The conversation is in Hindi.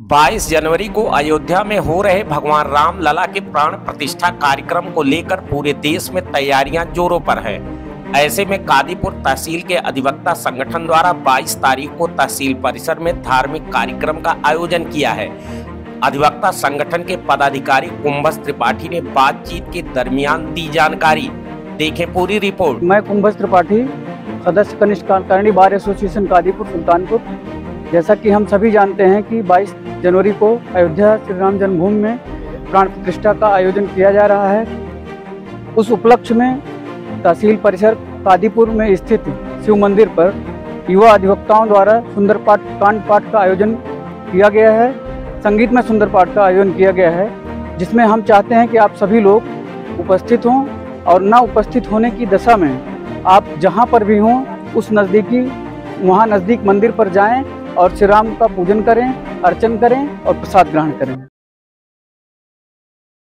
22 जनवरी को अयोध्या में हो रहे भगवान राम लला के प्राण प्रतिष्ठा कार्यक्रम को लेकर पूरे देश में तैयारियाँ जोरों पर है। ऐसे में कादीपुर तहसील के अधिवक्ता संगठन द्वारा 22 तारीख को तहसील परिसर में धार्मिक कार्यक्रम का आयोजन किया है। अधिवक्ता संगठन के पदाधिकारी कुंभस त्रिपाठी ने बातचीत के दरमियान दी जानकारी। देखे पूरी रिपोर्ट। मैं कुंभस त्रिपाठी, सदस्य कनिष्ठ बार एसोसिएशन कादीपुर सुल्तानपुर। जैसा कि हम सभी जानते हैं कि 22 जनवरी को अयोध्या श्री राम जन्मभूमि में प्राण प्रतिष्ठा का आयोजन किया जा रहा है। उस उपलक्ष्य में तहसील परिसर कादीपुर में स्थित शिव मंदिर पर युवा अधिवक्ताओं द्वारा सुंदर पाठ, कांड पाठ का आयोजन किया गया है। संगीत में सुंदर पाठ का आयोजन किया गया है, जिसमें हम चाहते हैं कि आप सभी लोग उपस्थित हों और न उपस्थित होने की दशा में आप जहाँ पर भी हों, उस नज़दीकी वहाँ नज़दीक मंदिर पर जाएँ और श्री राम का पूजन करें, अर्चन करें और प्रसाद ग्रहण करें।